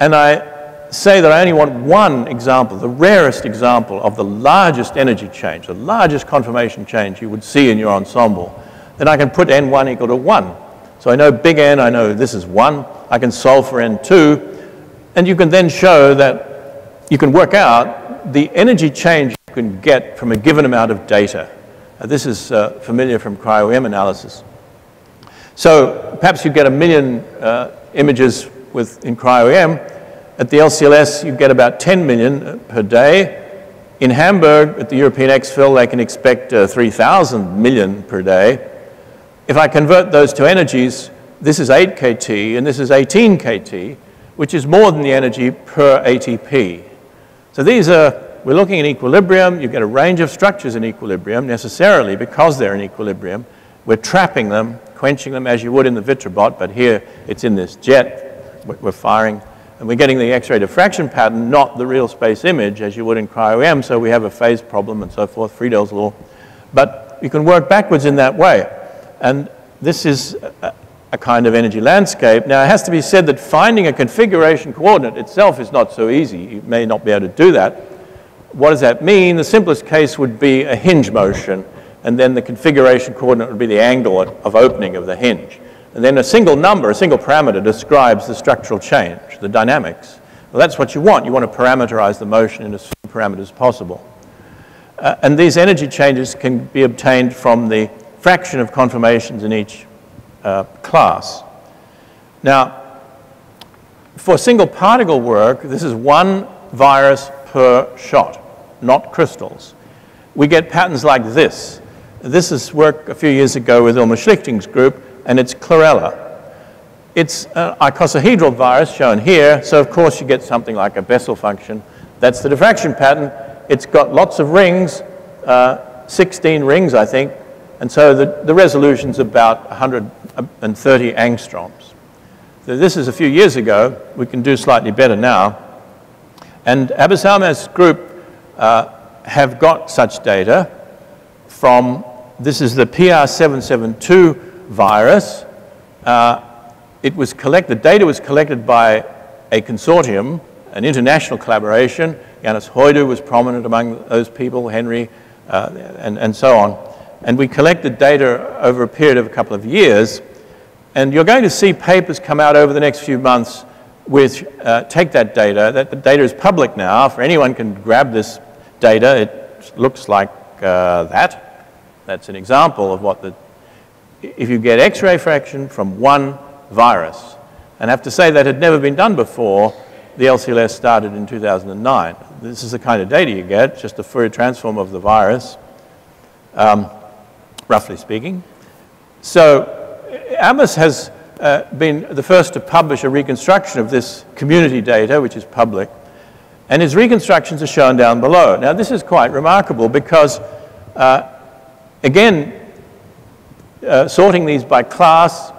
and I say that I only want one example, the rarest example of the largest energy change, the largest conformation change you would see in your ensemble, then I can put n1 equal to 1. So I know big N, I know this is 1. I can solve for n2. And you can then show that you can work out the energy change you can get from a given amount of data. Uh, this is uh, familiar from cryo-EM analysis. So perhaps you get a million uh, images with, in cryo-EM. At the LCLS, you get about 10 million uh, per day. In Hamburg, at the European XFEL, they can expect uh, 3,000 million per day. If I convert those to energies, this is 8 kT and this is 18 kT, which is more than the energy per ATP. So these are, we're looking at equilibrium. You get a range of structures in equilibrium necessarily because they're in equilibrium. We're trapping them, quenching them as you would in the Vitrobot, but here it's in this jet. We're firing and we're getting the X-ray diffraction pattern, not the real space image as you would in cryo-EM, so we have a phase problem and so forth, Friedel's law. But you can work backwards in that way. And this is a, kind of energy landscape. Now, it has to be said that finding a configuration coordinate itself is not so easy. You may not be able to do that. What does that mean? The simplest case would be a hinge motion, and then the configuration coordinate would be the angle of opening of the hinge. And then a single number, a single parameter describes the structural change, the dynamics. Well, that's what you want. You want to parameterize the motion in as few parameters as possible. Uh, and these energy changes can be obtained from the fraction of conformations in each uh, class. Now, for single particle work, this is one virus per shot, not crystals. We get patterns like this. This is work a few years ago with Ilme Schlichting's group, and it's chlorella. It's an icosahedral virus shown here, so of course you get something like a Bessel function. That's the diffraction pattern. It's got lots of rings, uh, 16 rings, I think, and so the, the resolution's about 130 angstroms. So this is a few years ago. We can do slightly better now. And Abbas group uh, have got such data from, this is the PR772 virus. Uh, it was collected, data was collected by a consortium, an international collaboration. Janos Hajdu was prominent among those people, Henry, uh, and, and so on. And we collected data over a period of a couple of years. And you're going to see papers come out over the next few months which uh, take that data. That the data is public now, for anyone can grab this data. It looks like uh, that. That's an example of what the if you get X-ray fraction from one virus, and I have to say that had never been done before, the LCLS started in 2009. This is the kind of data you get, just a Fourier transform of the virus, um, roughly speaking. So Amos has uh, been the first to publish a reconstruction of this community data, which is public, and his reconstructions are shown down below. Now, this is quite remarkable because, uh, again, uh, sorting these by class,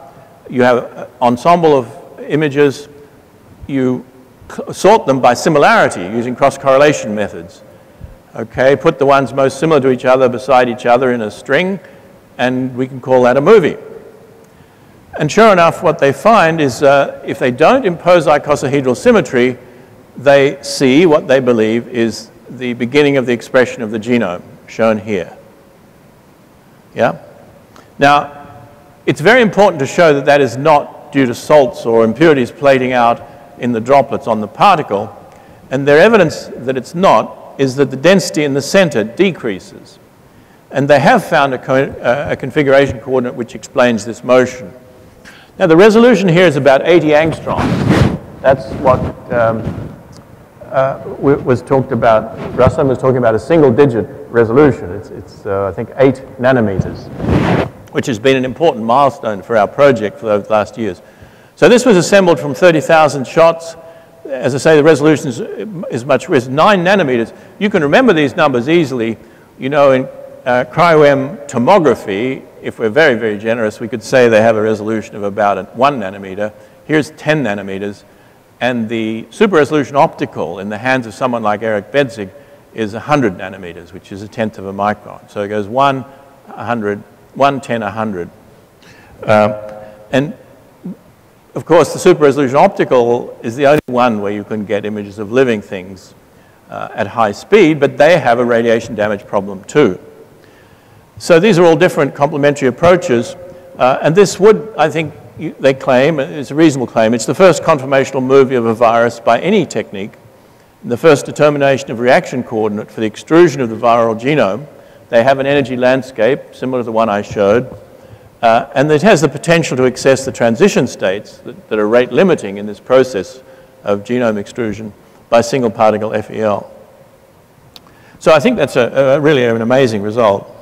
you have an ensemble of images, you sort them by similarity using cross-correlation methods. Okay, put the ones most similar to each other beside each other in a string, and we can call that a movie. And sure enough, what they find is uh, if they don't impose icosahedral symmetry, they see what they believe is the beginning of the expression of the genome, shown here. Yeah? Now, it's very important to show that that is not due to salts or impurities plating out in the droplets on the particle. And their evidence that it's not is that the density in the center decreases. And they have found a, co uh, a configuration coordinate which explains this motion. Now, the resolution here is about 80 angstroms. That's what um, uh, was talked about. Ruslan was talking about a single digit resolution. It's, it's uh, I think, 8 nanometers which has been an important milestone for our project for the last years. So this was assembled from 30,000 shots. As I say, the resolution is, is much, is 9 nanometers. You can remember these numbers easily. You know, in uh, cryo-EM tomography, if we're very, very generous, we could say they have a resolution of about 1 nanometer. Here's 10 nanometers. And the super resolution optical in the hands of someone like Eric Betzig is 100 nanometers, which is a tenth of a micron. So it goes 1, 100, 110, 100. Uh, and of course, the super resolution optical is the only one where you can get images of living things uh, at high speed, but they have a radiation damage problem too. So these are all different complementary approaches, uh, and this would, I think, you, they claim, it's a reasonable claim, it's the first conformational movie of a virus by any technique, the first determination of reaction coordinate for the extrusion of the viral genome. They have an energy landscape similar to the one I showed, uh, and it has the potential to access the transition states that, that, are rate limiting in this process of genome extrusion by single particle FEL. So I think that's a, a really an amazing result.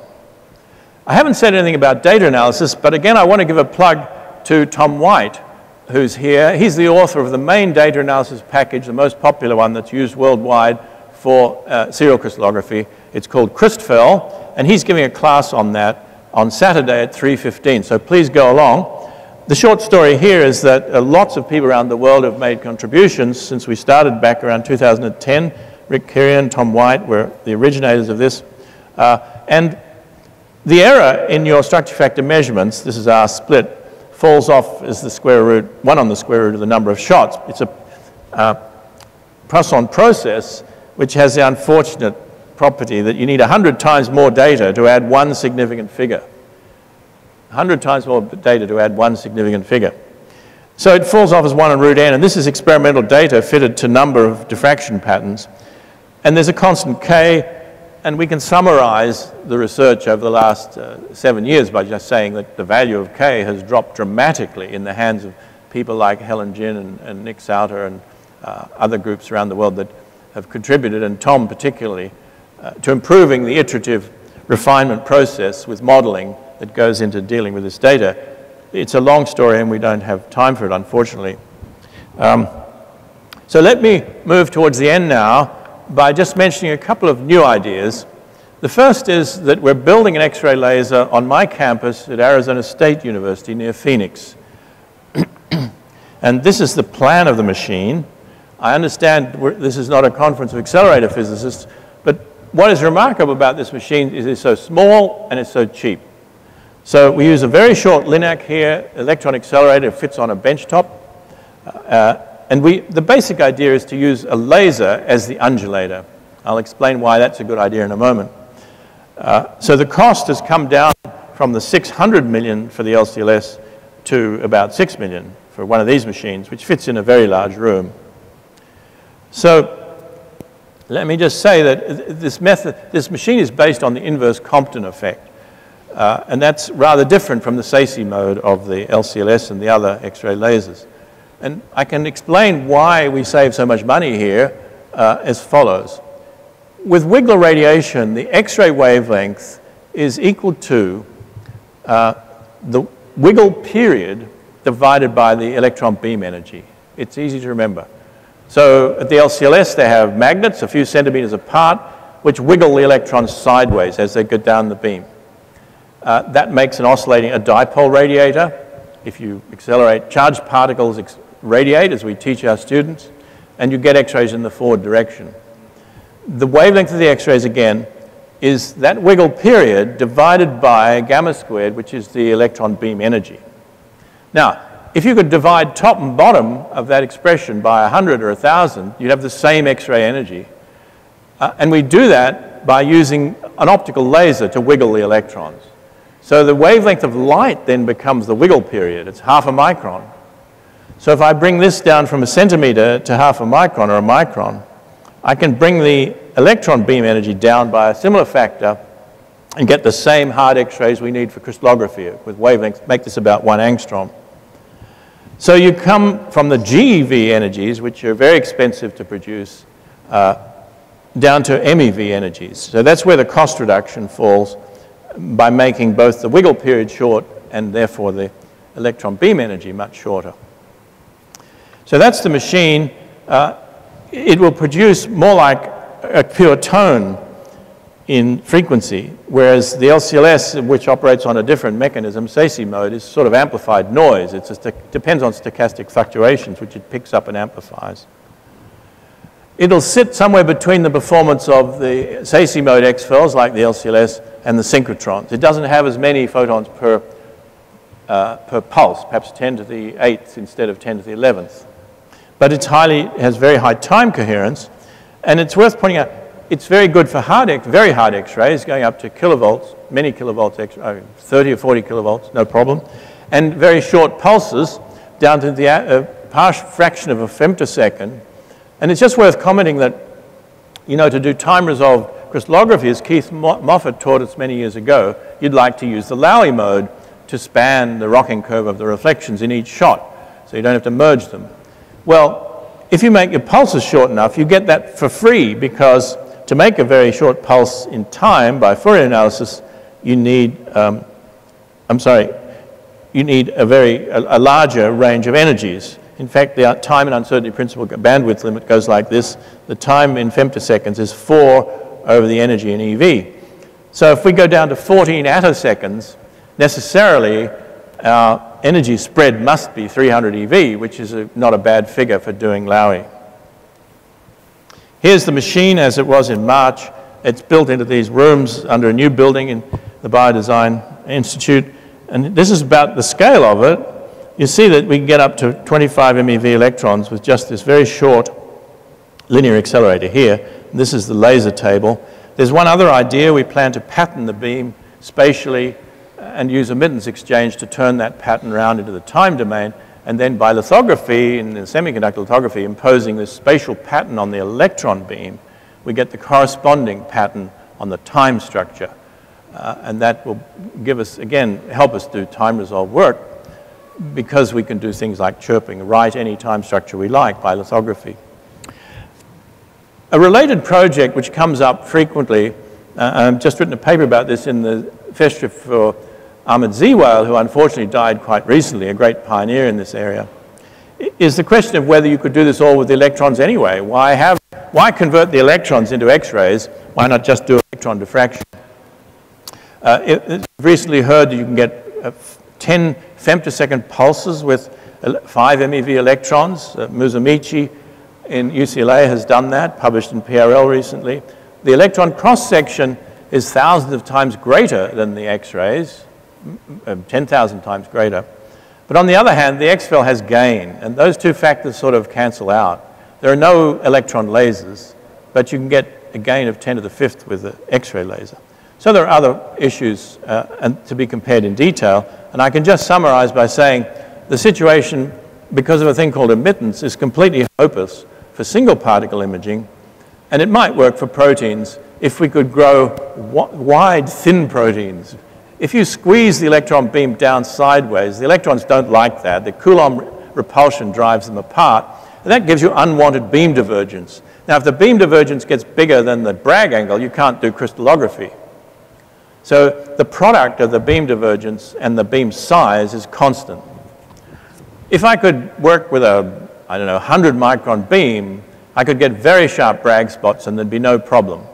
I haven't said anything about data analysis, but again, I want to give a plug to Tom White, who's here. He's the author of the main data analysis package, the most popular one that's used worldwide for uh, serial crystallography. It's called CrystFEL, and he's giving a class on that on Saturday at 3.15, so please go along. The short story here is that uh, lots of people around the world have made contributions since we started back around 2010. Rick Kirian, Tom White were the originators of this. Uh, and the error in your structure factor measurements, this is R split, falls off as the square root, one on the square root of the number of shots. It's a uh, Poisson process which has the unfortunate property that you need 100 times more data to add one significant figure. 100 times more data to add one significant figure. So it falls off as 1 on root n, and this is experimental data fitted to number of diffraction patterns. And there's a constant k, and we can summarize the research over the last uh, seven years by just saying that the value of k has dropped dramatically in the hands of people like Helen Ginn and, and Nick Sauter and uh, other groups around the world that have contributed, and Tom particularly, uh, to improving the iterative refinement process with modeling that goes into dealing with this data. It's a long story and we don't have time for it, unfortunately. Um, so let me move towards the end now by just mentioning a couple of new ideas. The first is that we're building an X-ray laser on my campus at Arizona State University near Phoenix. (clears throat) and this is the plan of the machine. I understand this is not a conference of accelerator physicists, but what is remarkable about this machine is it's so small and it's so cheap. So we use a very short LINAC here, electron accelerator, it fits on a bench top. Uh, and we, the basic idea is to use a laser as the undulator. I'll explain why that's a good idea in a moment. Uh, so the cost has come down from the 600 million for the LCLS to about 6 million for one of these machines, which fits in a very large room. So let me just say that this method, this machine is based on the inverse Compton effect. Uh, and that's rather different from the SASE mode of the LCLS and the other X-ray lasers. And I can explain why we save so much money here uh, as follows. With Wiggler radiation, the X-ray wavelength is equal to uh, the wiggle period divided by the electron beam energy. It's easy to remember. So at the LCLS, they have magnets a few centimeters apart, which wiggle the electrons sideways as they go down the beam. Uh, that makes an oscillating a dipole radiator. If you accelerate, charged particles radiate, as we teach our students, and you get X-rays in the forward direction. The wavelength of the X-rays, again, is that wiggle period divided by gamma squared, which is the electron beam energy. Now, if you could divide top and bottom of that expression by 100 or 1,000, you'd have the same X-ray energy. Uh, and we do that by using an optical laser to wiggle the electrons. So the wavelength of light then becomes the wiggle period. It's half a micron. So if I bring this down from a centimeter to half a micron or a micron, I can bring the electron beam energy down by a similar factor and get the same hard X-rays we need for crystallography with wavelengths, make this about one angstrom. So you come from the GeV energies, which are very expensive to produce, uh, down to MEV energies. So that's where the cost reduction falls by making both the wiggle period short and therefore the electron beam energy much shorter. So that's the machine. Uh, it will produce more like a pure tone in frequency, whereas the LCLS, which operates on a different mechanism, SASE mode, is sort of amplified noise. It depends on stochastic fluctuations, which it picks up and amplifies. It'll sit somewhere between the performance of the SASE mode XFELs, like the LCLS, and the synchrotrons. It doesn't have as many photons per uh, per pulse, perhaps 10 to the 8th instead of 10 to the 11th. But it's highly, it has very high time coherence, and it's worth pointing out, it's very good for hard, X, very hard X-rays, going up to kilovolts, many kilovolts, uh, 30 or 40 kilovolts, no problem, and very short pulses down to the uh, partial fraction of a femtosecond. And it's just worth commenting that, you know, to do time-resolved crystallography, as Keith Moffat taught us many years ago, you'd like to use the Laue mode to span the rocking curve of the reflections in each shot, so you don't have to merge them. Well, if you make your pulses short enough, you get that for free because to make a very short pulse in time by Fourier analysis, you need, um, I'm sorry, you need a very a, a, larger range of energies. In fact, the time and uncertainty principle bandwidth limit goes like this. The time in femtoseconds is 4 over the energy in EV. So if we go down to 14 attoseconds, necessarily our energy spread must be 300 eV, which is a, not a bad figure for doing Laue. Here's the machine as it was in March. It's built into these rooms under a new building in the Biodesign Institute. And this is about the scale of it. You see that we can get up to 25 MeV electrons with just this very short linear accelerator here. This is the laser table. There's one other idea. We plan to pattern the beam spatially and use emittance exchange to turn that pattern around into the time domain. And then by lithography, in the semiconductor lithography, imposing this spatial pattern on the electron beam, we get the corresponding pattern on the time structure. Uh, and that will give us, again, help us do time resolved work because we can do things like chirping, write any time structure we like by lithography. A related project which comes up frequently, uh, I've just written a paper about this in the Festschrift for Ahmed Zewail, who unfortunately died quite recently, a great pioneer in this area, is the question of whether you could do this all with the electrons anyway. Why, have, why convert the electrons into X-rays? Why not just do electron diffraction? Uh, it, recently heard that you can get uh, 10 femtosecond pulses with 5 MeV electrons. Uh, Musumeci in UCLA has done that, published in PRL recently. The electron cross-section is thousands of times greater than the X-rays. Um, 10,000 times greater. But on the other hand, the XFEL has gain, and those two factors sort of cancel out. There are no electron lasers, but you can get a gain of 10 to the fifth with the X-ray laser. So there are other issues uh, and to be compared in detail, and I can just summarize by saying the situation, because of a thing called emittance, is completely hopeless for single particle imaging, and it might work for proteins if we could grow wide, thin proteins if you squeeze the electron beam down sideways, the electrons don't like that. The Coulomb repulsion drives them apart. And that gives you unwanted beam divergence. Now, if the beam divergence gets bigger than the Bragg angle, you can't do crystallography. So the product of the beam divergence and the beam size is constant. If I could work with a, I don't know, 100 micron beam, I could get very sharp Bragg spots and there'd be no problem.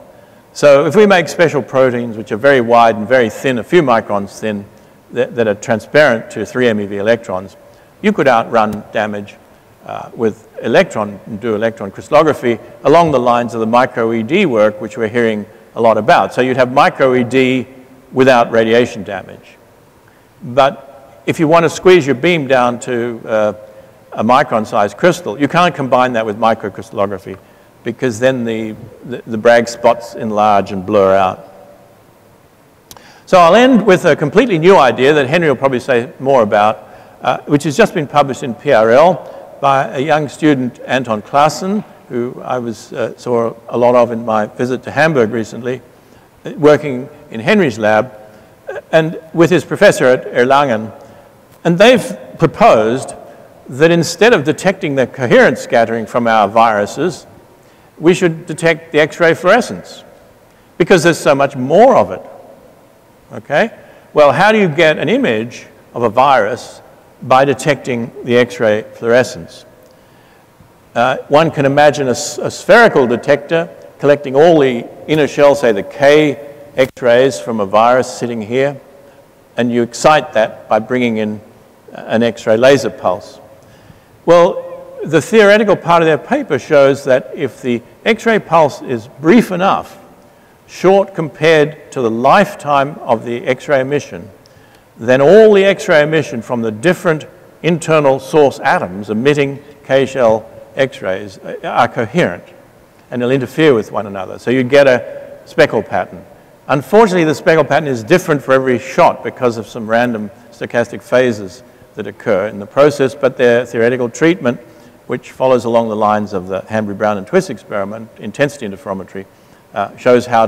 So if we make special proteins which are very wide and very thin, a few microns thin, that, that are transparent to 3 MeV electrons, you could outrun damage uh, with electron, and do electron crystallography along the lines of the micro-ED work, which we're hearing a lot about. So you'd have micro-ED without radiation damage. But if you want to squeeze your beam down to uh, a micron-sized crystal, you can't combine that with microcrystallography because then the, the, the Bragg spots enlarge and blur out. So I'll end with a completely new idea that Henry will probably say more about, uh, which has just been published in PRL by a young student, Anton Classen, who I was, uh, saw a lot of in my visit to Hamburg recently, uh, working in Henry's lab, and with his professor at Erlangen. And they've proposed that instead of detecting the coherent scattering from our viruses, we should detect the X-ray fluorescence because there's so much more of it. Okay? Well, how do you get an image of a virus by detecting the X-ray fluorescence? Uh, one can imagine a, a, spherical detector collecting all the inner shell, say the K X-rays from a virus sitting here, and you excite that by bringing in an X-ray laser pulse. Well, the theoretical part of their paper shows that if the X-ray pulse is brief enough, short compared to the lifetime of the X-ray emission, then all the X-ray emission from the different internal source atoms emitting K-shell X-rays are coherent and they'll interfere with one another. So you get a speckle pattern. Unfortunately, the speckle pattern is different for every shot because of some random stochastic phases that occur in the process, but their theoretical treatment, which follows along the lines of the Hanbury, Brown, and Twiss experiment, intensity interferometry, uh, shows how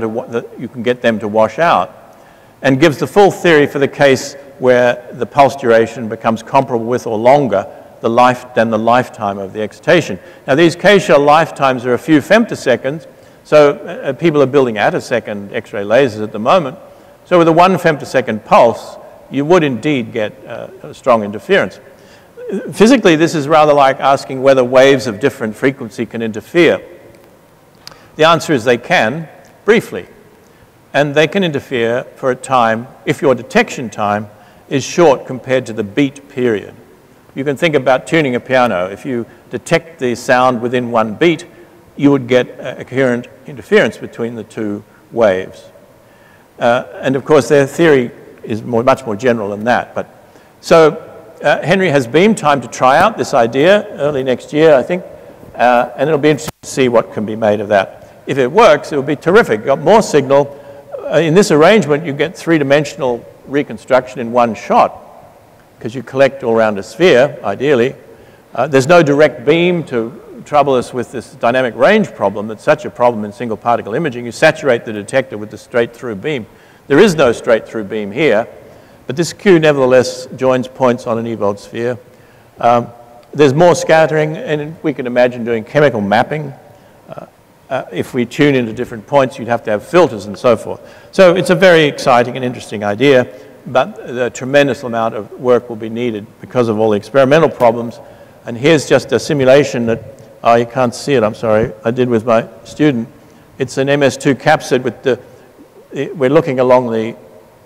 you can get them to wash out and gives the full theory for the case where the pulse duration becomes comparable with or longer the life, than the lifetime of the excitation. Now, these K-shell lifetimes are a few femtoseconds, so uh, people are building attosecond X-ray lasers at the moment. So with a one femtosecond pulse, you would indeed get uh, a strong interference. Physically, this is rather like asking whether waves of different frequency can interfere. The answer is they can, briefly. And they can interfere for a time if your detection time is short compared to the beat period. You can think about tuning a piano. If you detect the sound within one beat, you would get a coherent interference between the two waves. Uh, and of course, their theory is more, much more general than that. But, so uh, Henry has beam time to try out this idea early next year, I think, uh, and it'll be interesting to see what can be made of that. If it works, it will be terrific. You've Got more signal. Uh, in this arrangement, you get three-dimensional reconstruction in one shot because you collect all around a sphere, ideally. Uh, there's no direct beam to trouble us with this dynamic range problem that's such a problem in single particle imaging. You saturate the detector with the straight through beam. There is no straight through beam here, but this Q nevertheless joins points on an Ewald sphere. Um, there's more scattering, and we can imagine doing chemical mapping. Uh, uh, if we tune into different points, you'd have to have filters and so forth. So it's a very exciting and interesting idea but a tremendous amount of work will be needed because of all the experimental problems. And here's just a simulation that, oh, you can't see it, I'm sorry, I did with my student. It's an MS2 capsid with the, we're looking along the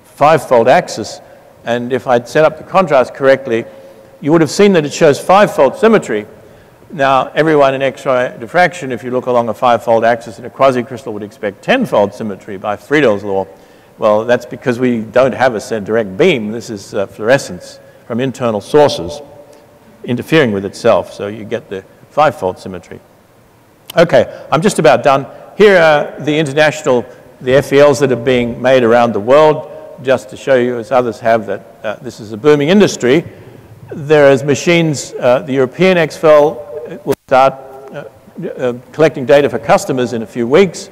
five-fold axis, and if I'd set up the contrast correctly, you would have seen that it shows five-fold symmetry. Now, everyone in X-ray diffraction, if you look along a five-fold axis in a quasicrystal, would expect ten-fold symmetry by Friedel's law. Well, that's because we don't have a direct beam. This is uh, fluorescence from internal sources interfering with itself, so you get the five-fold symmetry. Okay, I'm just about done. Here are the international, the FELs that are being made around the world, just to show you, as others have, that uh, this is a booming industry. There is machines, uh, the European XFEL will start uh, uh, collecting data for customers in a few weeks.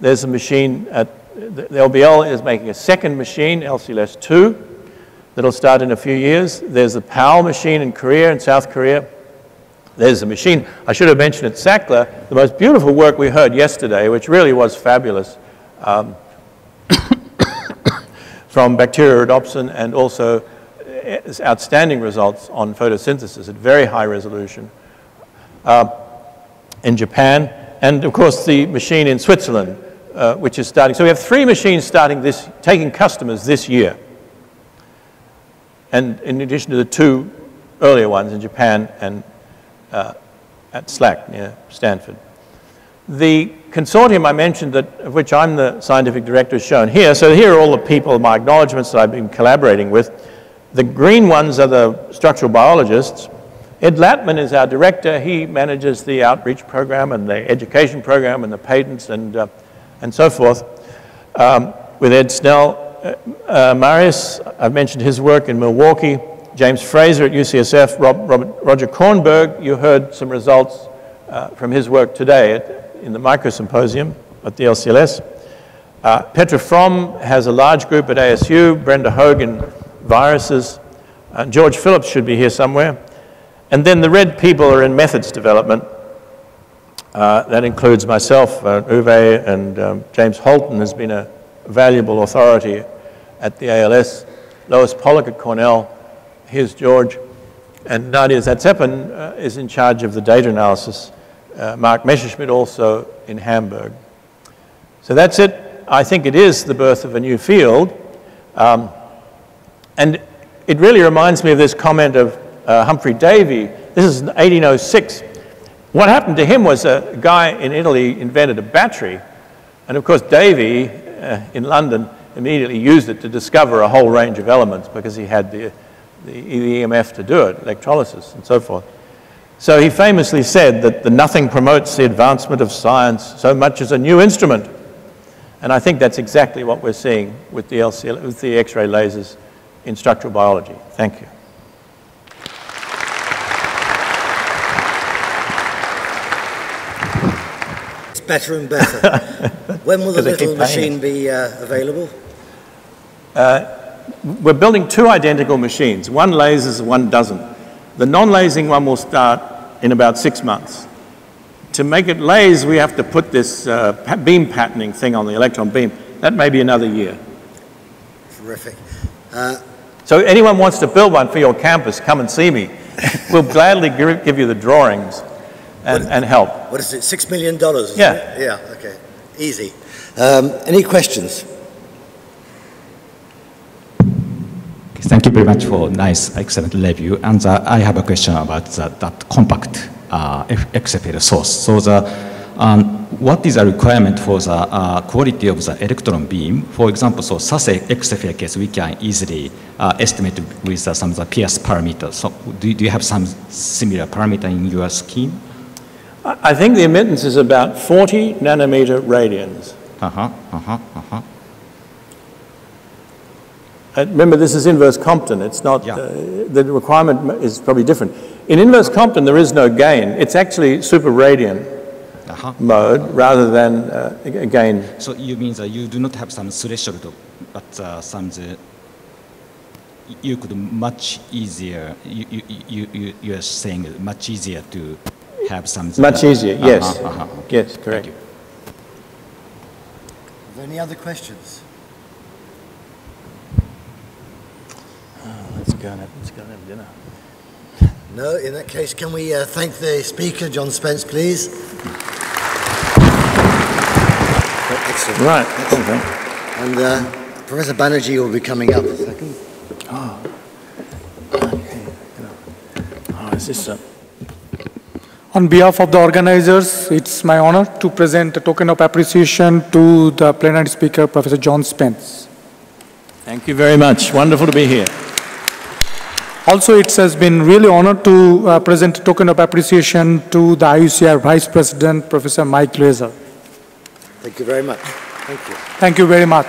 There's a machine at the LBL is making a second machine, LCLS 2, that'll start in a few years. There's a PAL machine in Korea, in South Korea. There's a machine, I should have mentioned at SACLA, the most beautiful work we heard yesterday, which really was fabulous, um, from bacterial rhodopsin and also uh, outstanding results on photosynthesis at very high resolution uh, in Japan. And of course, the machine in Switzerland, uh, which is starting. So we have three machines starting this, taking customers this year. And in addition to the two earlier ones in Japan and uh, at SLAC near Stanford. The consortium I mentioned, that, of which I'm the scientific director, is shown here. So here are all the people, my acknowledgements that I've been collaborating with. The green ones are the structural biologists. Ed Lattman is our director. He manages the outreach program and the education program and the patents and uh, and so forth. Um, with Ed Snell, uh, uh, Marius, I've mentioned his work in Milwaukee, James Fraser at UCSF, Rob, Robert, Roger Kornberg, you heard some results uh, from his work today in the microsymposium at the LCLS. Uh, Petra Fromme has a large group at ASU, Brenda Hogue, viruses. Uh, George Phillips should be here somewhere. And then the red people are in methods development. Uh, that includes myself, uh, Uwe, and um, James Holton has been a valuable authority at the ALS. Lois Pollack at Cornell, here's George. And Nadia Zatsepin uh, is in charge of the data analysis. Uh, Mark Messerschmidt also in Hamburg. So that's it. I think it is the birth of a new field. Um, and it really reminds me of this comment of uh, Humphrey Davy. This is 1806 what happened to him was a guy in Italy invented a battery, and of course Davy uh, in London immediately used it to discover a whole range of elements because he had the, the, the EMF to do it, electrolysis and so forth. So he famously said that the nothing promotes the advancement of science so much as a new instrument. And I think that's exactly what we're seeing with the, with the X-ray lasers in structural biology. Thank you. It's better and better. (laughs) when will the little machine be uh, available? Uh, we're building two identical machines. One lasers, one doesn't. The non-lasing one will start in about six months. To make it laze, we have to put this uh, beam patterning thing on the electron beam. That may be another year. Terrific. Uh, so anyone wants to build one for your campus, come and see me. (laughs) we'll gladly give you the drawings and, what, and help. What is it, six million dollars? Yeah. It? Yeah, okay. Easy. Um, any questions? Thank you very much for nice, excellent review. And uh, I have a question about the, that compact uh, XFEL source. So the, um, what is the requirement for the uh, quality of the electron beam? For example, so such a case we can easily uh, estimate with uh, some of the Pierce parameters. So do, do you have some similar parameter in your scheme? I think the emittance is about 40 nanometer radians. Uh-huh, uh-huh, uh-huh. Uh, remember, this is inverse Compton. It's not, yeah. uh, the requirement is probably different. In inverse Compton, there is no gain. It's actually super radian uh -huh. mode rather than uh, gain. So you mean that you do not have some threshold, but uh, some the, you could much easier, you, you, you, you, you are saying much easier to have some. Much easier, -huh, yes. -huh. Yes, correct. Are there any other questions? Let's go and have, let's go and have dinner. (laughs) No, in that case, can we uh, thank the speaker, John Spence, please? Excellent. Right. Excellent. Okay. And uh, Professor Banerjee will be coming up in a second. Oh. Okay. Oh, is this a... On behalf of the organizers, it's my honor to present a token of appreciation to the plenary speaker, Professor John Spence. Thank you very much. Wonderful to be here. Also, it has been really honored to uh, present a token of appreciation to the IUCR Vice President, Professor Mike Glazer. Thank you very much. Thank you. Thank you very much.